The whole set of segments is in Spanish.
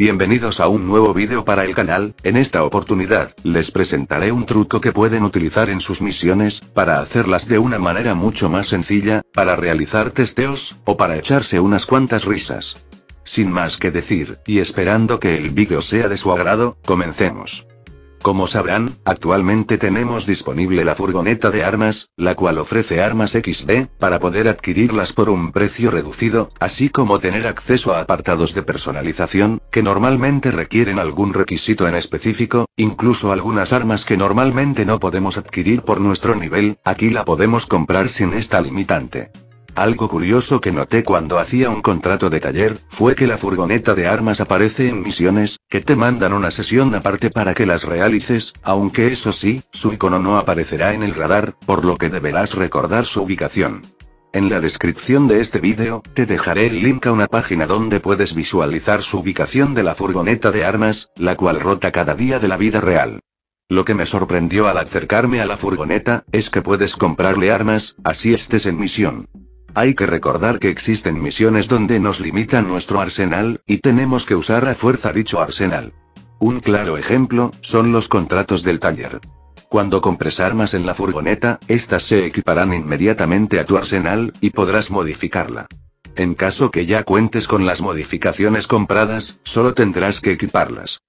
Bienvenidos a un nuevo vídeo para el canal, en esta oportunidad, les presentaré un truco que pueden utilizar en sus misiones, para hacerlas de una manera mucho más sencilla, para realizar testeos, o para echarse unas cuantas risas. Sin más que decir, y esperando que el vídeo sea de su agrado, comencemos. Como sabrán, actualmente tenemos disponible la furgoneta de armas, la cual ofrece armas XD, para poder adquirirlas por un precio reducido, así como tener acceso a apartados de personalización, que normalmente requieren algún requisito en específico, incluso algunas armas que normalmente no podemos adquirir por nuestro nivel, aquí la podemos comprar sin esta limitante. Algo curioso que noté cuando hacía un contrato de taller, fue que la furgoneta de armas aparece en misiones, que te mandan una sesión aparte para que las realices, aunque eso sí, su icono no aparecerá en el radar, por lo que deberás recordar su ubicación. En la descripción de este vídeo, te dejaré el link a una página donde puedes visualizar su ubicación de la furgoneta de armas, la cual rota cada día de la vida real. Lo que me sorprendió al acercarme a la furgoneta, es que puedes comprarle armas, así estés en misión. Hay que recordar que existen misiones donde nos limitan nuestro arsenal, y tenemos que usar a fuerza dicho arsenal. Un claro ejemplo, son los contratos del taller. Cuando compres armas en la furgoneta, estas se equiparán inmediatamente a tu arsenal, y podrás modificarla. En caso que ya cuentes con las modificaciones compradas, solo tendrás que equiparlas.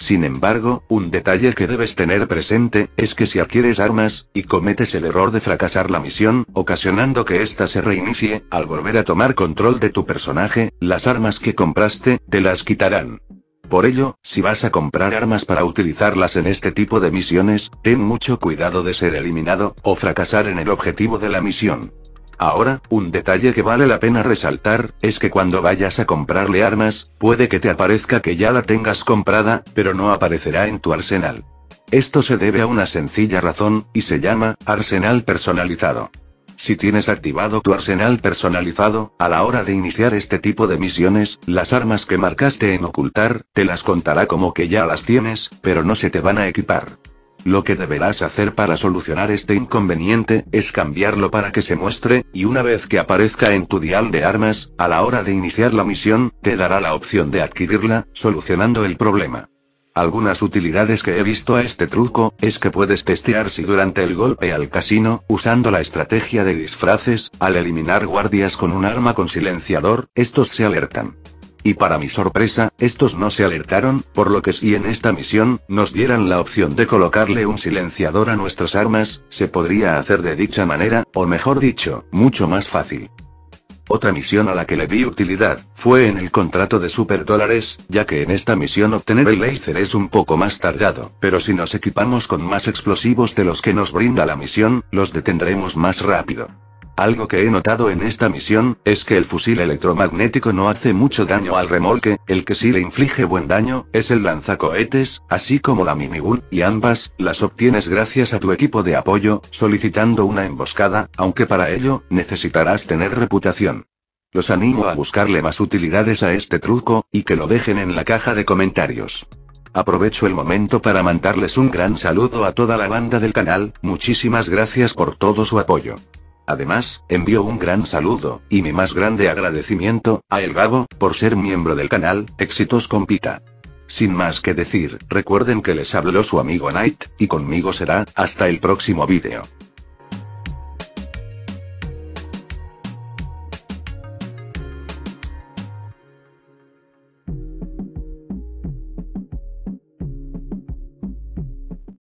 Sin embargo, un detalle que debes tener presente, es que si adquieres armas, y cometes el error de fracasar la misión, ocasionando que ésta se reinicie, al volver a tomar control de tu personaje, las armas que compraste, te las quitarán. Por ello, si vas a comprar armas para utilizarlas en este tipo de misiones, ten mucho cuidado de ser eliminado, o fracasar en el objetivo de la misión. Ahora, un detalle que vale la pena resaltar, es que cuando vayas a comprarle armas, puede que te aparezca que ya la tengas comprada, pero no aparecerá en tu arsenal. Esto se debe a una sencilla razón, y se llama, arsenal personalizado. Si tienes activado tu arsenal personalizado, a la hora de iniciar este tipo de misiones, las armas que marcaste en ocultar, te las contará como que ya las tienes, pero no se te van a equipar. Lo que deberás hacer para solucionar este inconveniente, es cambiarlo para que se muestre, y una vez que aparezca en tu dial de armas, a la hora de iniciar la misión, te dará la opción de adquirirla, solucionando el problema. Algunas utilidades que he visto a este truco, es que puedes testear si durante el golpe al casino, usando la estrategia de disfraces, al eliminar guardias con un arma con silenciador, estos se alertan. Y para mi sorpresa, estos no se alertaron, por lo que si en esta misión, nos dieran la opción de colocarle un silenciador a nuestras armas, se podría hacer de dicha manera, o mejor dicho, mucho más fácil. Otra misión a la que le di utilidad, fue en el contrato de super dólares, ya que en esta misión obtener el láser es un poco más tardado, pero si nos equipamos con más explosivos de los que nos brinda la misión, los detendremos más rápido. Algo que he notado en esta misión, es que el fusil electromagnético no hace mucho daño al remolque, el que sí le inflige buen daño, es el lanzacohetes, así como la minigun, y ambas, las obtienes gracias a tu equipo de apoyo, solicitando una emboscada, aunque para ello, necesitarás tener reputación. Los animo a buscarle más utilidades a este truco, y que lo dejen en la caja de comentarios. Aprovecho el momento para mandarles un gran saludo a toda la banda del canal, muchísimas gracias por todo su apoyo. Además, envío un gran saludo, y mi más grande agradecimiento, a El Gabo, por ser miembro del canal, Éxitos Compita. Sin más que decir, recuerden que les habló su amigo Knight, y conmigo será, hasta el próximo vídeo.